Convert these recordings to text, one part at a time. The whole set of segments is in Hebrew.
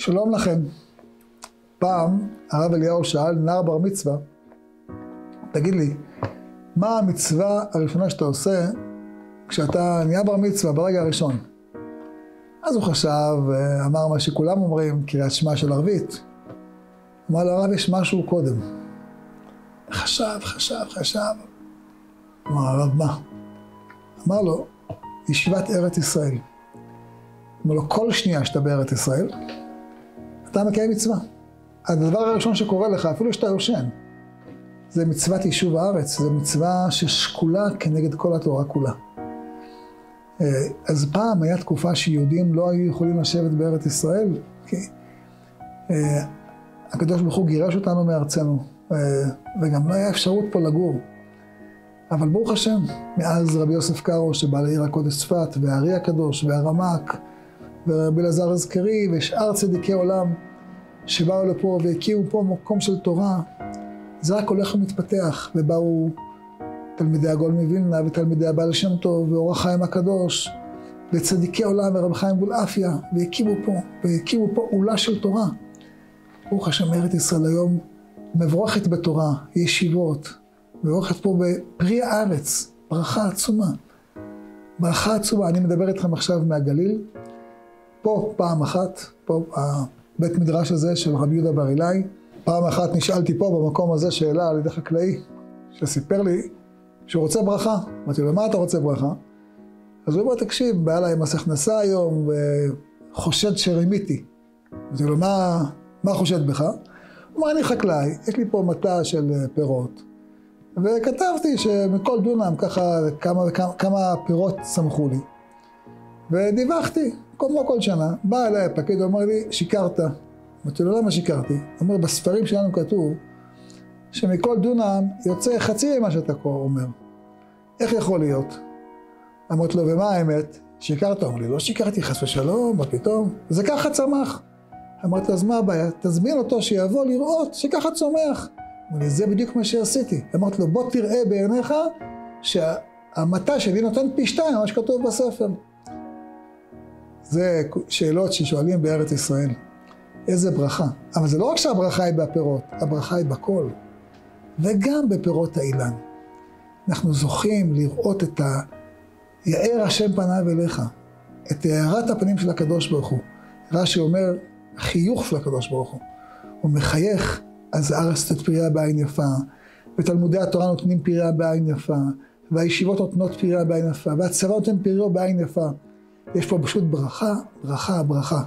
שלום לכם. פעם הרב אליהו שאל נער בר מצווה, תגיד לי, מה המצווה הראשונה שאתה עושה כשאתה נהיה בר מצווה ברגע הראשון? אז הוא חשב, אמר מה שכולם אומרים, קריאת שמע של ערבית. אמר לו, הרב, יש משהו קודם. חשב, חשב, חשב. אמר הרב, מה? אמר לו, ישיבת ארץ ישראל. אמר לו, כל שנייה שאתה בארץ ישראל, אתה מקיים מצווה. הדבר הראשון שקורה לך, אפילו שאתה יושן, זה מצוות יישוב הארץ, זו מצווה ששקולה כנגד כל התורה כולה. אז פעם היה תקופה שיהודים לא היו יכולים לשבת בארץ ישראל, כי הקדוש ברוך הוא גירש אותנו מארצנו, וגם לא היה אפשרות פה לגור. אבל ברוך השם, מאז רבי יוסף קארו שבא לעיר הקודש צפת, והארי הקדוש, והרמ"ק, ורבי אלעזר הזכרי, ושאר צדיקי עולם שבאו לפה והקימו פה מקום של תורה, זה רק הולך ומתפתח, ובאו תלמידי הגול מווילנה, ותלמידי הבעל שם טוב, ואור החיים הקדוש, וצדיקי עולם, ורבי חיים בולעפיה, והקימו פה, והקימו פה עולה של תורה. ברוך השם, ארץ ישראל היום מבורכת בתורה, ישיבות, מבורכת פה בפרי הארץ, ברכה עצומה. ברכה עצומה. אני מדבר איתכם עכשיו מהגליל, פה פעם אחת, פה הבית מדרש הזה של רבי יהודה בר אילאי, פעם אחת נשאלתי פה במקום הזה שאלה על ידי חקלאי, שסיפר לי שהוא רוצה ברכה. אמרתי לו, מה אתה רוצה ברכה? אז הוא אומר, תקשיב, בא אליי מס הכנסה היום, וחושד שרימיתי. אמרתי לו, מה, מה חושד בך? הוא אומר, אני חקלאי, יש לי פה מטע של פירות, וכתבתי שמכל דונם ככה כמה, כמה, כמה פירות צמחו לי. ודיווחתי, כמו כל שנה. בא אליי הפקיד ואומר לי, שיקרת. אמרתי לו, למה שיקרתי? הוא אומר, בספרים שלנו כתוב שמכל דונם יוצא חצי ממה שאתה אומר. איך יכול להיות? אמרתי לו, ומה האמת? שיקרת? אמר לי, לא שיקרתי, חס ושלום, מה פתאום? זה ככה צמח. אמרתי אז מה הבעיה? תזמין אותו שיבוא לראות שככה צומח. אמר לי, זה בדיוק מה שעשיתי. אמרתי לו, בוא תראה בעיניך שהמטע שלי נותן פי שתיים ממה שכתוב בספר. זה שאלות ששואלים בארץ ישראל. איזה ברכה. אבל זה לא רק שהברכה היא בפירות, הברכה היא בכל. וגם בפירות האילן. אנחנו זוכים לראות את ה... יאר השם פניו אליך, את הארת הפנים של הקדוש ברוך הוא. רש"י אומר, חיוך של הקדוש ברוך הוא. הוא מחייך, אז הארץ נותנת פריאה בעין יפה, ותלמודי התורה נותנים פריאה בעין יפה, והישיבות נותנות פריאה בעין יפה, והצבא נותן פריאה בעין יפה. יש פה פשוט ברכה, ברכה, ברכה.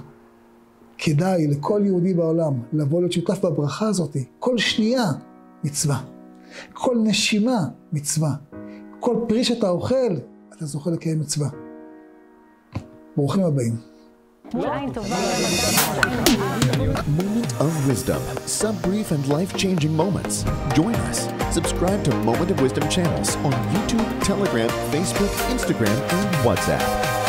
כדאי לכל יהודי בעולם לבוא להיות שותף בברכה הזאת. כל שנייה מצווה. כל נשימה מצווה. כל פרי שאתה אוכל, אתה זוכה לקיים מצווה. ברוכים הבאים. Moment of Wisdom. Some brief and life changing moments. Join us. Subscribe to Moment of Wisdom channels on YouTube, Telegram, Facebook, Instagram, and WhatsApp.